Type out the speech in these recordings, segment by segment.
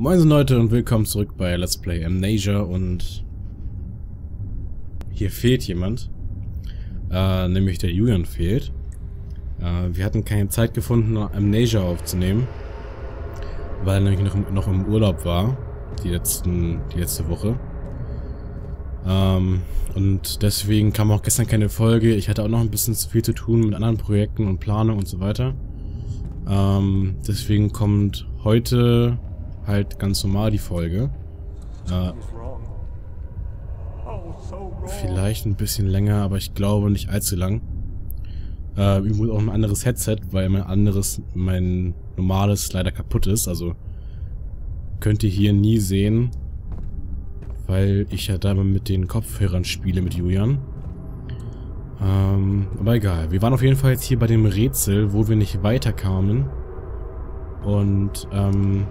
Moin Leute und willkommen zurück bei Let's Play Amnesia und hier fehlt jemand, äh, nämlich der Julian fehlt. Äh, wir hatten keine Zeit gefunden, Amnesia aufzunehmen, weil er nämlich noch, noch im Urlaub war, die, letzten, die letzte Woche. Ähm, und deswegen kam auch gestern keine Folge. Ich hatte auch noch ein bisschen zu viel zu tun mit anderen Projekten und Planung und so weiter. Ähm, deswegen kommt heute halt ganz normal die Folge. Äh, vielleicht ein bisschen länger, aber ich glaube nicht allzu lang. Äh, übrigens auch ein anderes Headset, weil mein anderes, mein normales leider kaputt ist. Also könnt ihr hier nie sehen, weil ich ja da mit den Kopfhörern spiele mit Julian. Ähm, aber egal. Wir waren auf jeden Fall jetzt hier bei dem Rätsel, wo wir nicht weiterkamen. Und, ähm,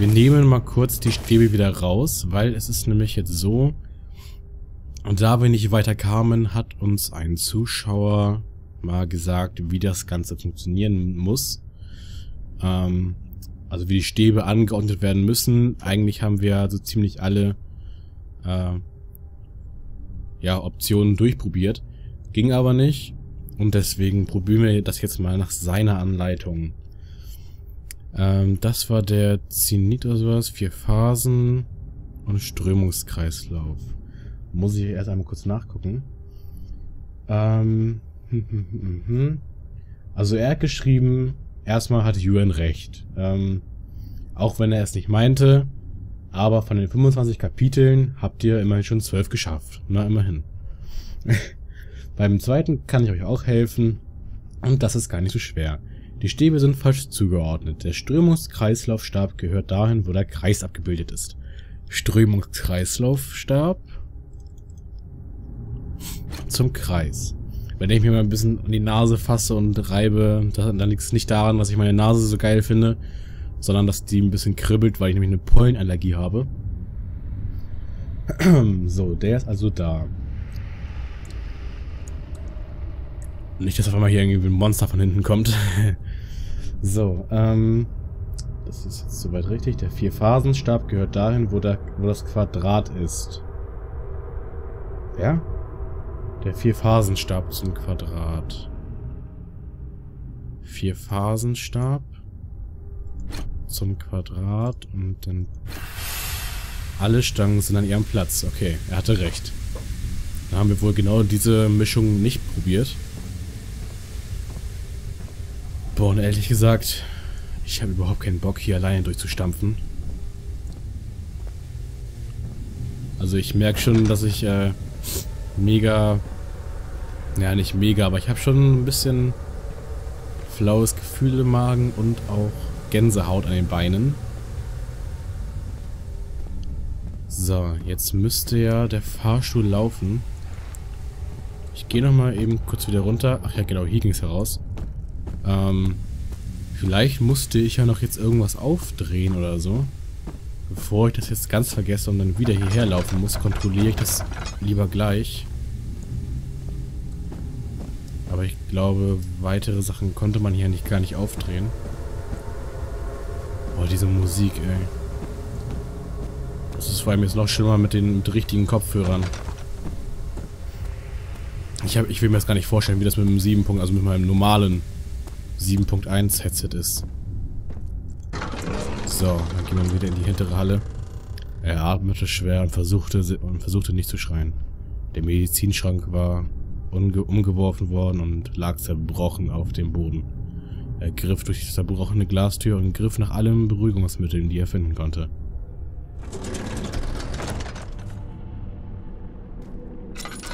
wir nehmen mal kurz die Stäbe wieder raus, weil es ist nämlich jetzt so, und da wir nicht weiterkamen, hat uns ein Zuschauer mal gesagt, wie das Ganze funktionieren muss. Ähm, also wie die Stäbe angeordnet werden müssen. Eigentlich haben wir so ziemlich alle äh, ja, Optionen durchprobiert. Ging aber nicht. Und deswegen probieren wir das jetzt mal nach seiner Anleitung. Ähm, das war der Zenit oder sowas. Vier Phasen und Strömungskreislauf. Muss ich erst einmal kurz nachgucken. Ähm, also er hat geschrieben, erstmal hat Yuan recht. Ähm, auch wenn er es nicht meinte, aber von den 25 Kapiteln habt ihr immerhin schon 12 geschafft. Na, immerhin. Beim zweiten kann ich euch auch helfen. Und das ist gar nicht so schwer. Die Stäbe sind falsch zugeordnet. Der Strömungskreislaufstab gehört dahin, wo der Kreis abgebildet ist. Strömungskreislaufstab zum Kreis. Wenn ich mir mal ein bisschen an die Nase fasse und reibe, dann liegt es nicht daran, was ich meine Nase so geil finde, sondern dass die ein bisschen kribbelt, weil ich nämlich eine Pollenallergie habe. so, der ist also da. Nicht, dass auf einmal hier irgendwie ein Monster von hinten kommt. so, ähm... Das ist jetzt soweit richtig. Der Vier-Phasen-Stab gehört dahin, wo, der, wo das Quadrat ist. Ja? Der Vier-Phasen-Stab zum Quadrat. Vier-Phasen-Stab zum Quadrat und dann alle Stangen sind an ihrem Platz. Okay, er hatte recht. Da haben wir wohl genau diese Mischung nicht probiert. Und ehrlich gesagt, ich habe überhaupt keinen Bock, hier alleine durchzustampfen. Also ich merke schon, dass ich äh, mega... Ja, nicht mega, aber ich habe schon ein bisschen flaues Gefühl im Magen und auch Gänsehaut an den Beinen. So, jetzt müsste ja der Fahrstuhl laufen. Ich gehe nochmal eben kurz wieder runter. Ach ja, genau, hier ging es heraus. Ähm, vielleicht musste ich ja noch jetzt irgendwas aufdrehen oder so. Bevor ich das jetzt ganz vergesse und dann wieder hierher laufen muss, kontrolliere ich das lieber gleich. Aber ich glaube, weitere Sachen konnte man hier nicht gar nicht aufdrehen. Boah, diese Musik, ey. Das ist vor allem jetzt noch schlimmer mit den mit richtigen Kopfhörern. Ich, hab, ich will mir das gar nicht vorstellen, wie das mit dem 7. Punkt, also mit meinem normalen 7.1 Headset ist. So, dann gehen wir wieder in die hintere Halle. Er atmete schwer und versuchte, und versuchte nicht zu schreien. Der Medizinschrank war umgeworfen worden und lag zerbrochen auf dem Boden. Er griff durch die zerbrochene Glastür und griff nach allen Beruhigungsmitteln, die er finden konnte.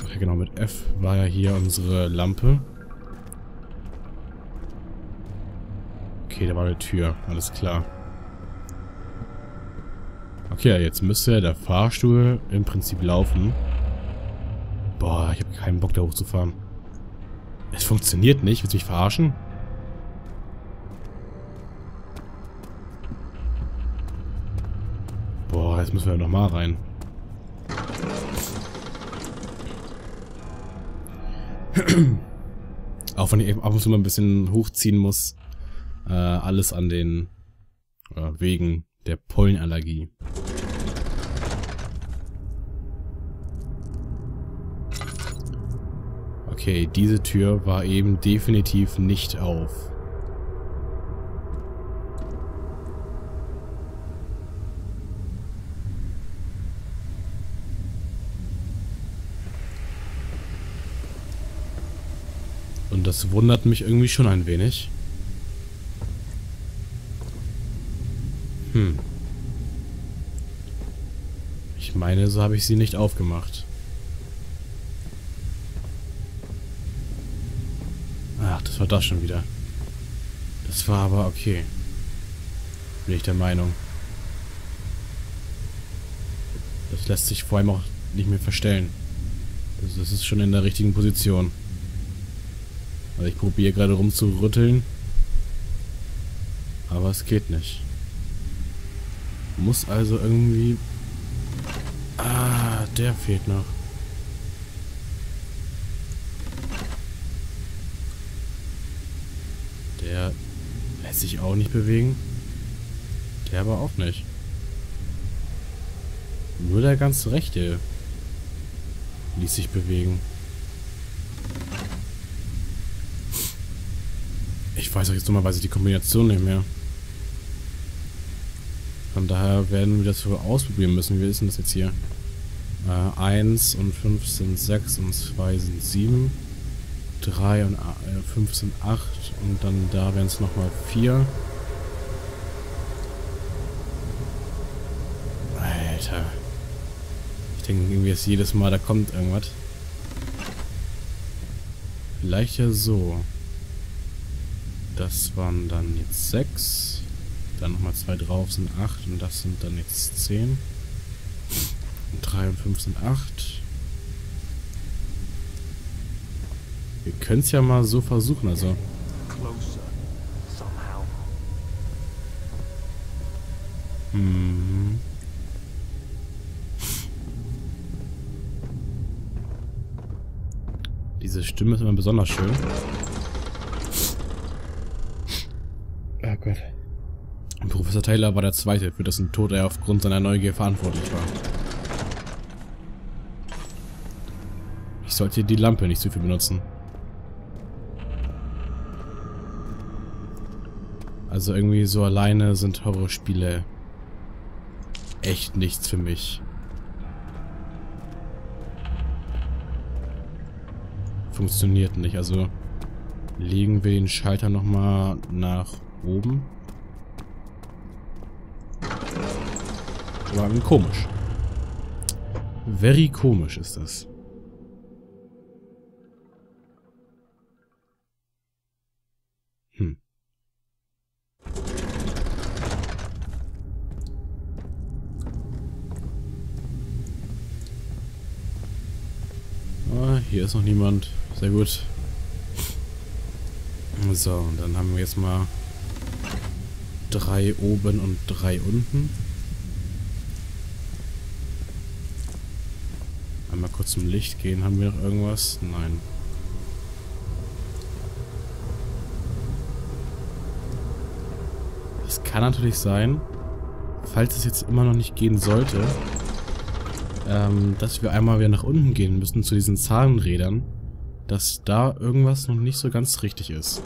Okay, genau, mit F war ja hier unsere Lampe. Okay, da war eine Tür. Alles klar. Okay, jetzt müsste der Fahrstuhl im Prinzip laufen. Boah, ich habe keinen Bock da hochzufahren. Es funktioniert nicht. Willst du mich verarschen? Boah, jetzt müssen wir nochmal rein. Auch wenn ich ab und zu mal ein bisschen hochziehen muss. Äh, alles an den äh, Wegen Der Pollenallergie. Okay, diese Tür war eben definitiv nicht auf. Und das wundert mich irgendwie schon ein wenig. Hm. Ich meine, so habe ich sie nicht aufgemacht. Ach, das war das schon wieder. Das war aber okay. Bin ich der Meinung. Das lässt sich vor allem auch nicht mehr verstellen. Also das ist schon in der richtigen Position. Also ich probiere gerade rumzurütteln. Aber es geht nicht. Muss also irgendwie... Ah, der fehlt noch. Der lässt sich auch nicht bewegen. Der aber auch nicht. Nur der ganz rechte ließ sich bewegen. Ich weiß auch jetzt dummerweise die Kombination nicht mehr. Von daher werden wir das so ausprobieren müssen. Wie ist denn das jetzt hier? Äh, 1 und 5 sind 6 und 2 sind 7. 3 und äh, 5 sind 8 und dann da wären es nochmal 4. Alter. Ich denke irgendwie ist jedes Mal, da kommt irgendwas. Vielleicht ja so. Das waren dann jetzt 6. Dann nochmal 2 drauf sind 8 und das sind dann jetzt 10. Und 3 und 5 sind 8. Wir können es ja mal so versuchen, also. Hm. Diese Stimme ist immer besonders schön. Oh Gott. Professor Taylor war der Zweite, für dessen Tod er aufgrund seiner Neugier verantwortlich war. Ich sollte die Lampe nicht zu viel benutzen. Also irgendwie so alleine sind Horrorspiele echt nichts für mich. Funktioniert nicht. Also legen wir den Schalter nochmal nach oben. War komisch. Very komisch ist das. Hm. Ah, hier ist noch niemand. Sehr gut. So, und dann haben wir jetzt mal drei oben und drei unten. Kurz zum Licht gehen. Haben wir noch irgendwas? Nein. Es kann natürlich sein, falls es jetzt immer noch nicht gehen sollte, ähm, dass wir einmal wieder nach unten gehen müssen zu diesen Zahnrädern, dass da irgendwas noch nicht so ganz richtig ist.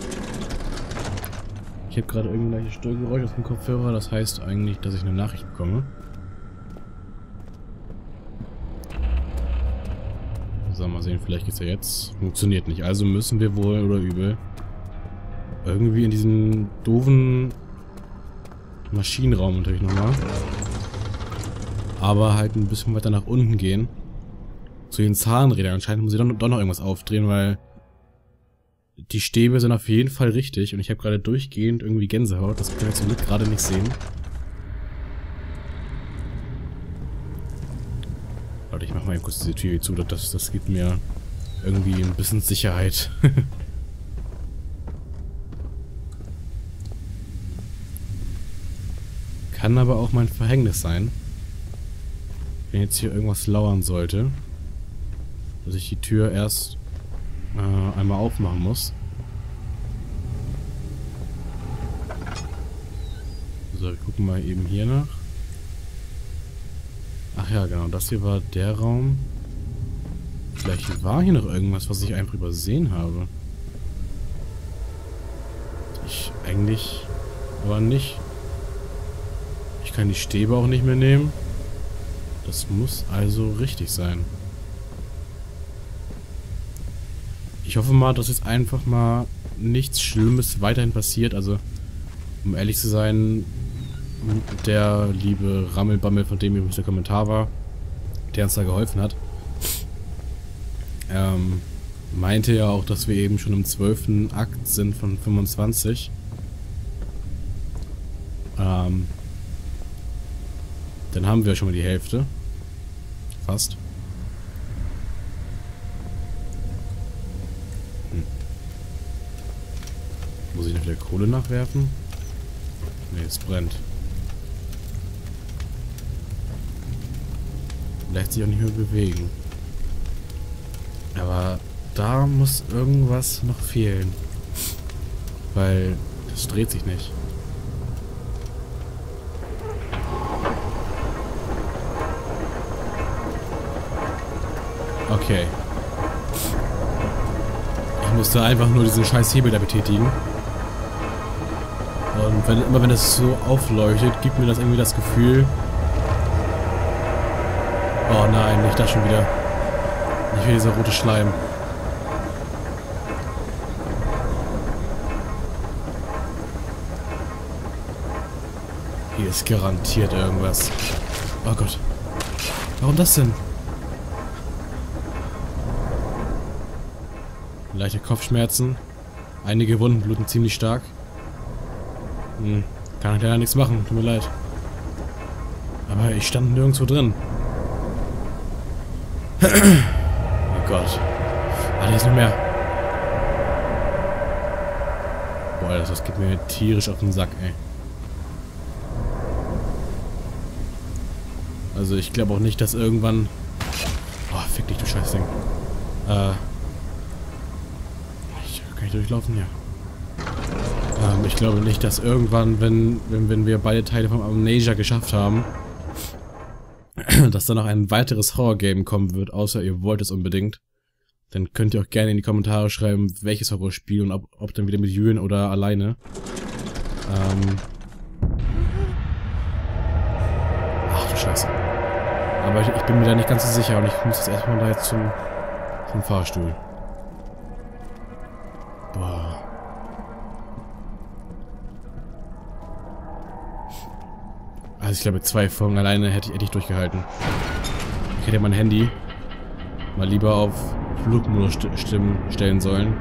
Ich habe gerade irgendwelche Störgeräusche aus dem Kopfhörer, das heißt eigentlich, dass ich eine Nachricht bekomme. So, mal sehen, vielleicht geht's ja jetzt. Funktioniert nicht. Also müssen wir wohl oder übel irgendwie in diesen doofen Maschinenraum natürlich nochmal. Aber halt ein bisschen weiter nach unten gehen. Zu den Zahnrädern. Anscheinend muss ich doch, doch noch irgendwas aufdrehen, weil die Stäbe sind auf jeden Fall richtig und ich habe gerade durchgehend irgendwie Gänsehaut. Das können wir zum Glück gerade nicht sehen. Warte, ich mach mal kurz diese Tür hier zu. Das, das gibt mir irgendwie ein bisschen Sicherheit. Kann aber auch mein Verhängnis sein. Wenn jetzt hier irgendwas lauern sollte. Dass ich die Tür erst äh, einmal aufmachen muss. So, wir gucken mal eben hier nach. Ach ja, genau. Das hier war der Raum. Vielleicht war hier noch irgendwas, was ich einfach übersehen habe. Ich eigentlich aber nicht. Ich kann die Stäbe auch nicht mehr nehmen. Das muss also richtig sein. Ich hoffe mal, dass jetzt einfach mal nichts Schlimmes weiterhin passiert. Also, um ehrlich zu sein, der liebe Rammelbammel, von dem übrigens der Kommentar war, der uns da geholfen hat, ähm, meinte ja auch, dass wir eben schon im 12. Akt sind von 25. Ähm, dann haben wir schon mal die Hälfte. Fast. Hm. Muss ich noch wieder Kohle nachwerfen? Ne, es brennt. Lässt sich auch nicht mehr bewegen. Aber da muss irgendwas noch fehlen. Weil das dreht sich nicht. Okay. Ich musste einfach nur diesen scheiß Hebel da betätigen. Und wenn, immer wenn das so aufleuchtet, gibt mir das irgendwie das Gefühl... Oh nein, nicht das schon wieder. Nicht wieder dieser rote Schleim. Hier ist garantiert irgendwas. Oh Gott. Warum das denn? Leichte Kopfschmerzen. Einige Wunden bluten ziemlich stark. Hm, kann ich leider nichts machen, tut mir leid. Aber ich stand nirgendwo drin. Oh Gott. Ah, hier ist noch mehr. Boah, das, das geht mir tierisch auf den Sack, ey. Also ich glaube auch nicht, dass irgendwann... Oh, fick dich, du Scheißding. Äh, ich durchlaufen? Ja. Ähm, ich glaube nicht, dass irgendwann, wenn, wenn, wenn wir beide Teile vom Amnesia geschafft haben, dass da noch ein weiteres Horror-Game kommen wird, außer ihr wollt es unbedingt. Dann könnt ihr auch gerne in die Kommentare schreiben, welches Horrorspiel und ob, ob dann wieder mit Jürgen oder alleine. Ähm. Ach du Scheiße. Aber ich, ich, bin mir da nicht ganz so sicher und ich muss jetzt erstmal da jetzt zum, zum Fahrstuhl. Boah. Also ich glaube, zwei Folgen alleine hätte ich, hätte ich durchgehalten. Ich hätte mein Handy mal lieber auf Flugmodus stimmen stellen sollen.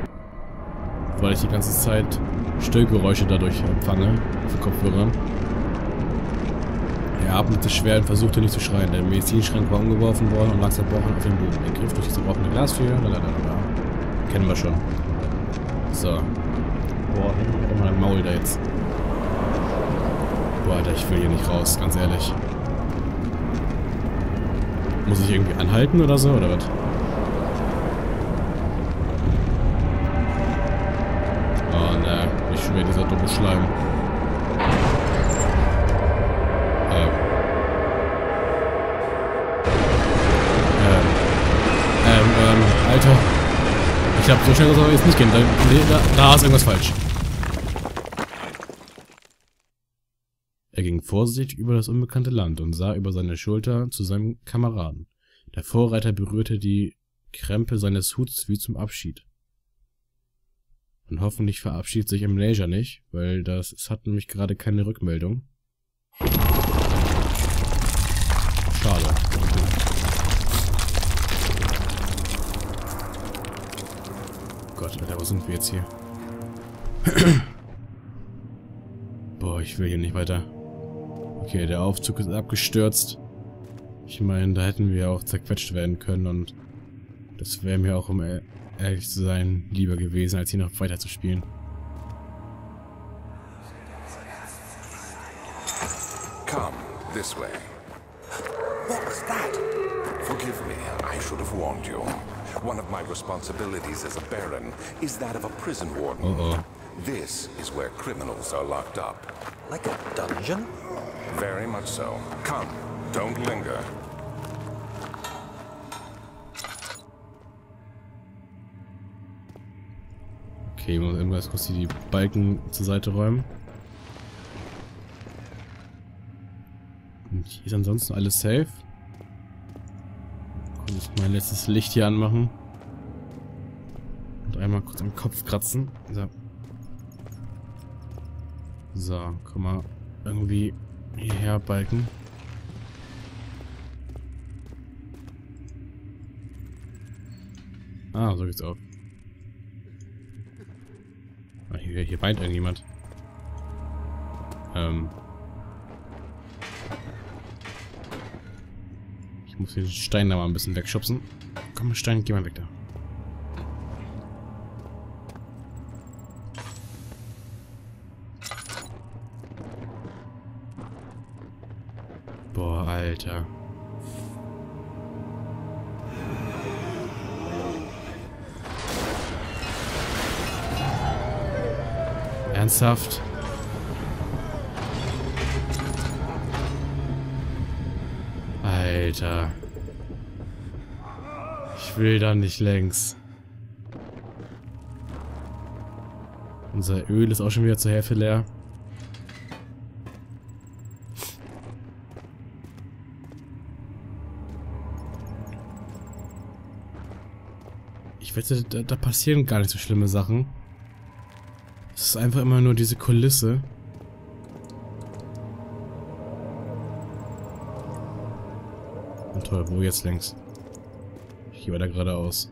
Weil ich die ganze Zeit Störgeräusche dadurch empfange auf den Kopfhörern. Er atmete schwer und versuchte nicht zu schreien. Der Medizinschrank war umgeworfen worden und lag zerbrochen auf dem Boden. Er griff durch die zerbrochene Glastür. Lalalala. Kennen wir schon. So. Boah, halt mal Maul da jetzt. Alter, ich will hier nicht raus, ganz ehrlich. Muss ich irgendwie anhalten oder so, oder was? Oh, ne, nicht schon dieser dumme Schleim. Ähm. Ähm. Ähm, ähm, Alter. Ich glaube, so schnell es jetzt nicht gehen. Da, da, da ist irgendwas falsch. Er ging vorsichtig über das unbekannte Land und sah über seine Schulter zu seinem Kameraden. Der Vorreiter berührte die Krempe seines Huts wie zum Abschied. Und hoffentlich verabschiedet sich im Laser nicht, weil das es hat nämlich gerade keine Rückmeldung. Schade. Gott, Alter, wo sind wir jetzt hier? Boah, ich will hier nicht weiter. Okay, der Aufzug ist abgestürzt. Ich meine, da hätten wir auch zerquetscht werden können und das wäre mir auch, um ehrlich zu sein, lieber gewesen, als hier noch weiter zu spielen. Come, this way. What was that? Forgive me, I should have warned you. One of my responsibilities as a Baron is that of a prison warden. Uh -oh. This is where criminals are locked up. Like a dungeon? Very much so. Come, don't linger. Okay, ich muss irgendwas kurz die Balken zur Seite räumen. Und hier ist ansonsten alles safe. Ich muss mein letztes Licht hier anmachen. Und einmal kurz am Kopf kratzen. So. So, guck mal. irgendwie hierher balken. Ah, so geht's auf. Ah, hier, hier weint irgendjemand. Ähm. Ich muss den Stein da mal ein bisschen wegschubsen. Komm, Stein, geh mal weg da. Alter. Ernsthaft? Alter. Ich will da nicht längs. Unser Öl ist auch schon wieder zur Hälfte leer. Wette, da, da passieren gar nicht so schlimme Sachen. Es ist einfach immer nur diese Kulisse. Und toll, wo jetzt längs? Ich gehe weiter geradeaus.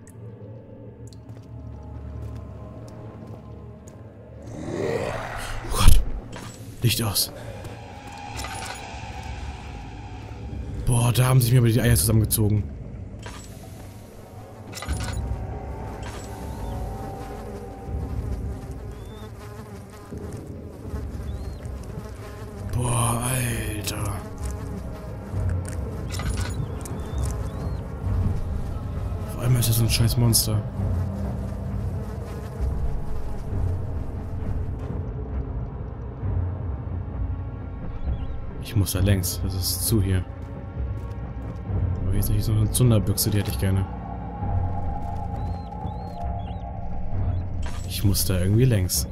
Oh Gott. Licht aus. Boah, da haben sich mir aber die Eier zusammengezogen. Einmal ist das so ein scheiß Monster. Ich muss da längs. Das ist zu hier. Aber ist nicht so eine Zunderbüchse, die hätte ich gerne. Ich muss da irgendwie längs.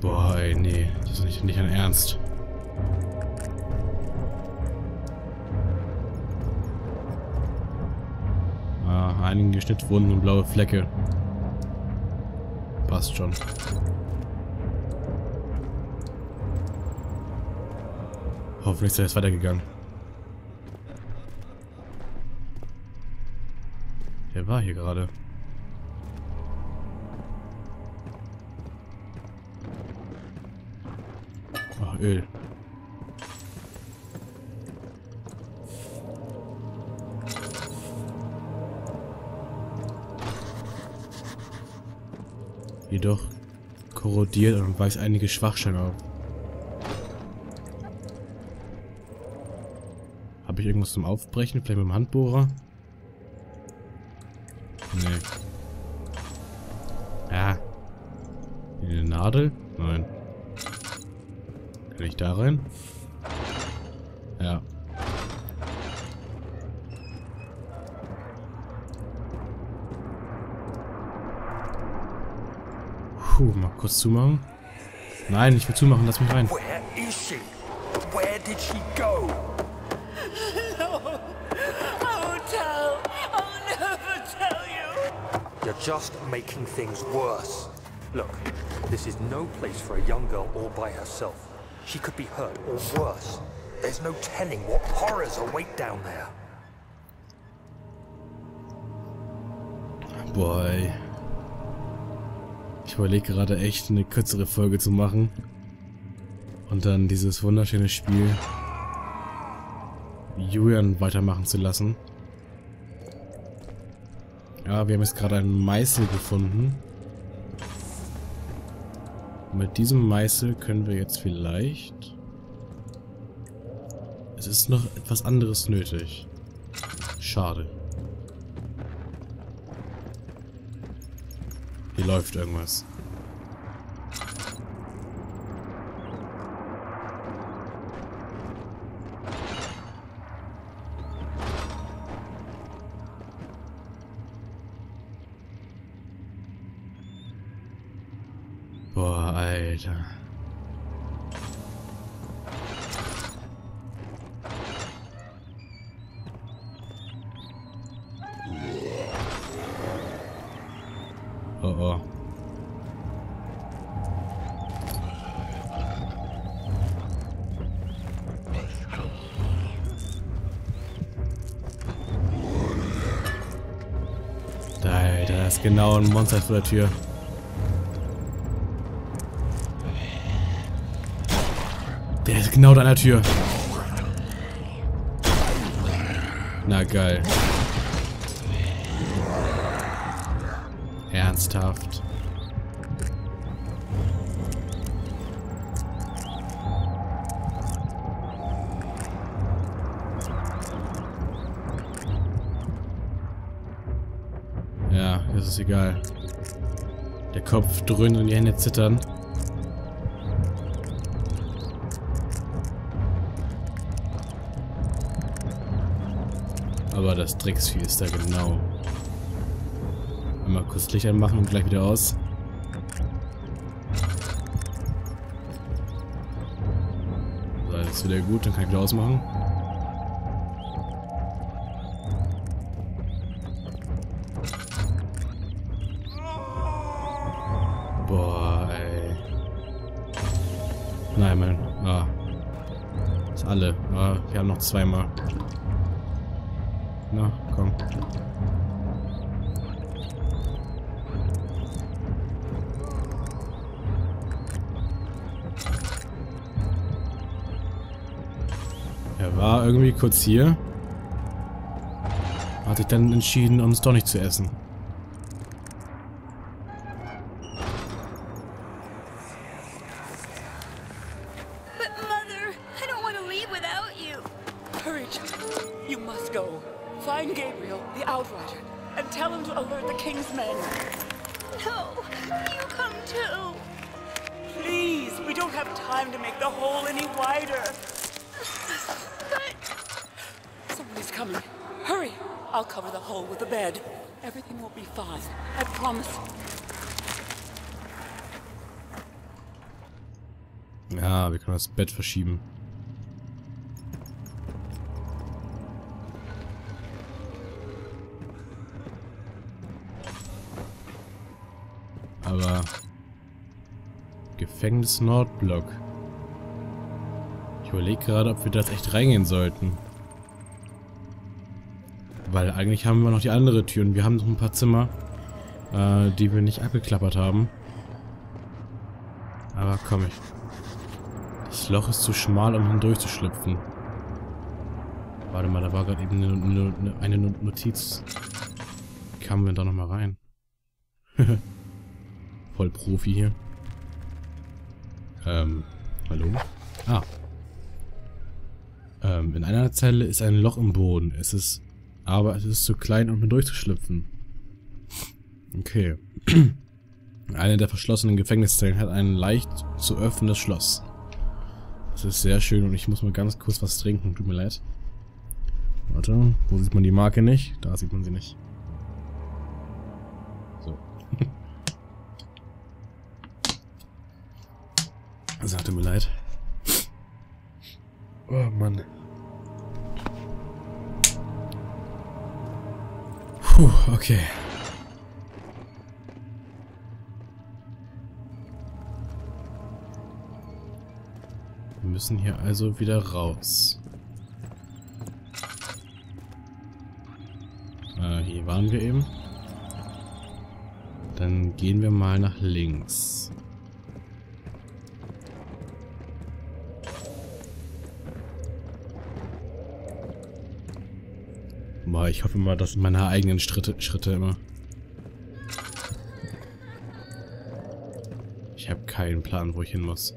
Boah, ey, nee. Das ist nicht, nicht ein Ernst. Einige Schnittwunden und blaue Flecke. Passt schon. Hoffentlich ist er jetzt weitergegangen. Der war hier gerade. Ach, Öl. Jedoch korrodiert und weist einige Schwachstellen auf. Habe ich irgendwas zum Aufbrechen? Vielleicht mit dem Handbohrer? Nee. Ja. Eine Nadel? Nein. Kann ich da rein? Ja. Puh, mal kurz zumachen. Nein, ich will zumachen, lass mich rein. Where is she? Where did she go? I won't tell. I'll never tell you. You're just making things worse. Look, this is no place for a young girl all by herself. She could be hurt or worse. There's no telling what horrors await down there. Boah, ey. Ich überlege gerade echt eine kürzere Folge zu machen. Und dann dieses wunderschöne Spiel Julian weitermachen zu lassen. Ja, wir haben jetzt gerade einen Meißel gefunden. Und mit diesem Meißel können wir jetzt vielleicht... Es ist noch etwas anderes nötig. Schade. läuft irgendwas. Boah, Alter. Genau ein Monster vor der Tür. Der ist genau der Tür. Na geil. Ernsthaft. Kopf dröhnt und die Hände zittern. Aber das Drecksvieh ist da genau. Einmal kurz Licht anmachen und gleich wieder aus. So, jetzt wieder gut, dann kann ich wieder ausmachen. Noch zweimal. Na, komm. Er war irgendwie kurz hier. Hat sich dann entschieden, uns doch nicht zu essen. Das Bett verschieben. Aber... Gefängnis Nordblock. Ich überlege gerade, ob wir das echt reingehen sollten. Weil eigentlich haben wir noch die andere Tür und wir haben noch ein paar Zimmer, äh, die wir nicht abgeklappert haben. Aber komm ich. Loch ist zu schmal, um hindurchzuschlüpfen. Warte mal, da war gerade eben eine, eine, eine Notiz. Kamen wir da nochmal rein? Voll Profi hier. Ähm, hallo? Ah. Ähm, in einer Zelle ist ein Loch im Boden. Es ist, aber es ist zu klein, um hindurchzuschlüpfen. Okay. Eine der verschlossenen Gefängniszellen hat ein leicht zu öffnendes Schloss. Das ist sehr schön und ich muss mal ganz kurz was trinken. Tut mir leid. Warte, wo sieht man die Marke nicht? Da sieht man sie nicht. So. Also, tut mir leid. Oh Mann. Puh, okay. Müssen hier also wieder raus. Äh, hier waren wir eben. Dann gehen wir mal nach links. Boah, ich hoffe mal, dass meine eigenen Schritte, Schritte immer. Ich habe keinen Plan, wo ich hin muss.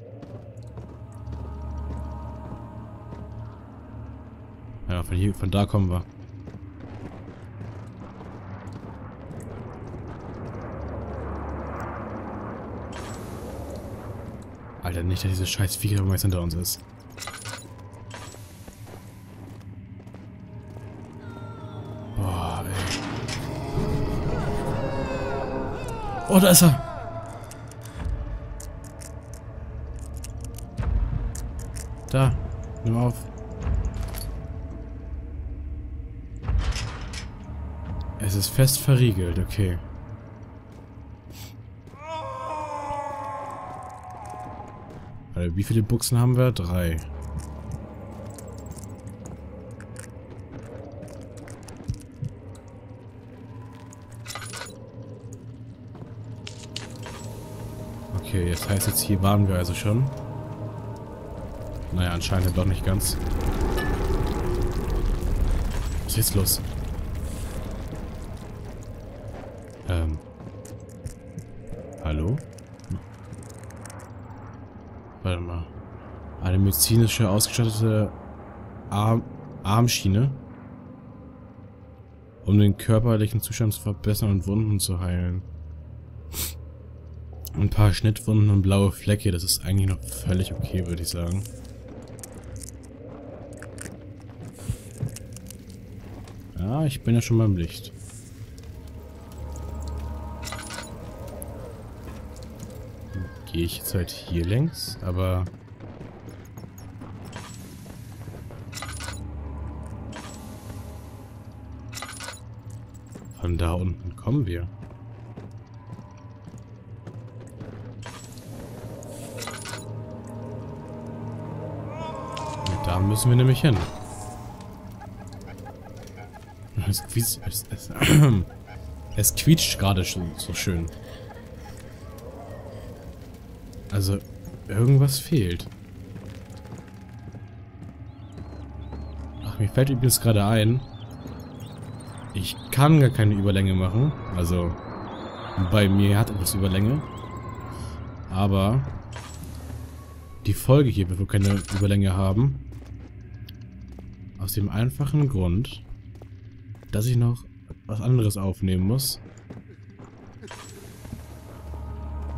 Von hier, von da kommen wir. Alter, nicht, dass diese scheiß Viecher meist hinter uns ist. Boah, ey. Oh, da ist er. Ist fest verriegelt, okay. Also, wie viele Buchsen haben wir? Drei. Okay, das heißt jetzt hier waren wir also schon. Naja, anscheinend doch nicht ganz. Was ist jetzt los? Warte mal. Eine medizinische ausgestattete Arm Armschiene. Um den körperlichen Zustand zu verbessern und Wunden zu heilen. Ein paar Schnittwunden und blaue Flecke, das ist eigentlich noch völlig okay, würde ich sagen. Ja, ich bin ja schon beim Licht. Gehe ich jetzt halt hier längs, aber... Von da unten kommen wir. Und da müssen wir nämlich hin. Es quietscht, es, es, es quietscht gerade schon so schön. Also, irgendwas fehlt. Ach, mir fällt übrigens gerade ein, ich kann gar keine Überlänge machen. Also, bei mir hat etwas Überlänge. Aber die Folge hier wird wohl keine Überlänge haben. Aus dem einfachen Grund, dass ich noch was anderes aufnehmen muss.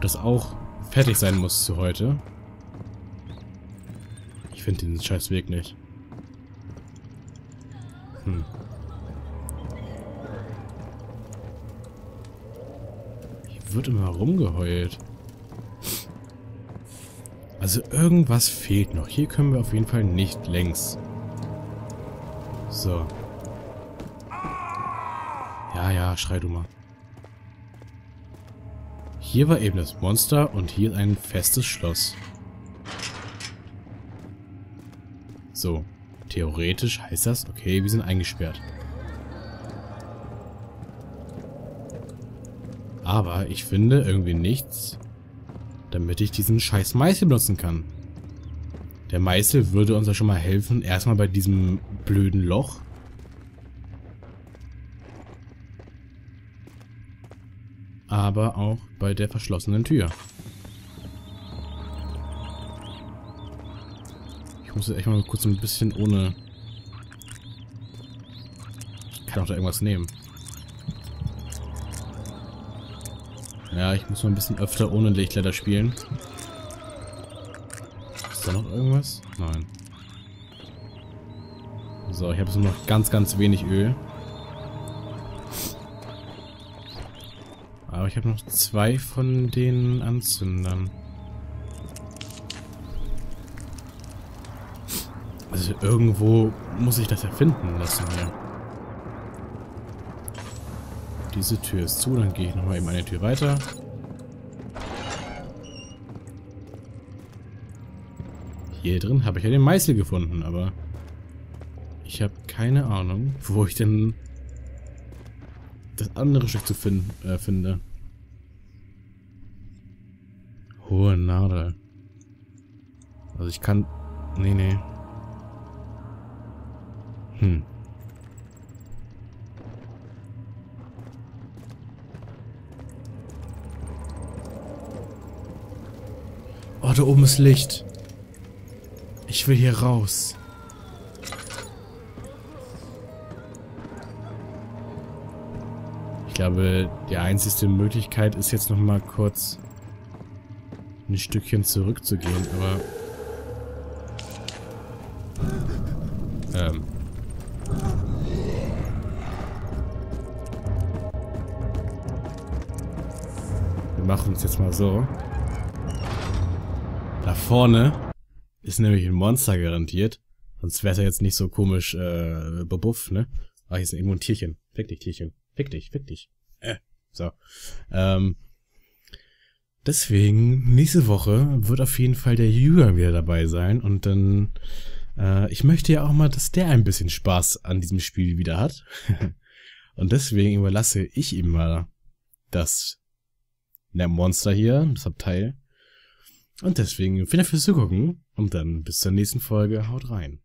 Das auch fertig sein muss zu heute. Ich finde den scheiß Weg nicht. Hm. Hier wird immer rumgeheult. Also irgendwas fehlt noch. Hier können wir auf jeden Fall nicht längs. So. Ja, ja, schrei du mal. Hier war eben das Monster und hier ein festes Schloss. So. Theoretisch heißt das, okay, wir sind eingesperrt. Aber ich finde irgendwie nichts, damit ich diesen scheiß Meißel benutzen kann. Der Meißel würde uns ja schon mal helfen, erstmal bei diesem blöden Loch. Aber auch bei der verschlossenen Tür. Ich muss echt mal kurz ein bisschen ohne... Ich kann auch da irgendwas nehmen. Ja, ich muss mal ein bisschen öfter ohne Lichtleiter spielen. Ist da noch irgendwas? Nein. So, ich habe jetzt nur noch ganz, ganz wenig Öl. Aber ich habe noch zwei von den Anzündern. Also irgendwo muss ich das erfinden lassen hier. Diese Tür ist zu, dann gehe ich nochmal eben eine Tür weiter. Hier drin habe ich ja den Meißel gefunden, aber ich habe keine Ahnung, wo ich denn das andere Stück zu finden, äh, finde. Hohe Nadel. Also ich kann... Nee, nee. Hm. Oh, da oben ist Licht. Ich will hier raus. Ich glaube, die einzige Möglichkeit ist jetzt noch mal kurz ein Stückchen zurückzugehen, aber... Ähm. Wir machen uns jetzt mal so. Da vorne ist nämlich ein Monster garantiert. Sonst wäre er jetzt nicht so komisch äh, bebuff, ne? Ah, hier ist irgendwo ein Tierchen. Fick dich, Tierchen. Fick dich, fick dich. Äh, so. Ähm, deswegen, nächste Woche wird auf jeden Fall der Jünger wieder dabei sein. Und dann, äh, ich möchte ja auch mal, dass der ein bisschen Spaß an diesem Spiel wieder hat. und deswegen überlasse ich ihm mal das der Monster hier, das Abteil. Und deswegen vielen Dank fürs Zugucken und dann bis zur nächsten Folge. Haut rein.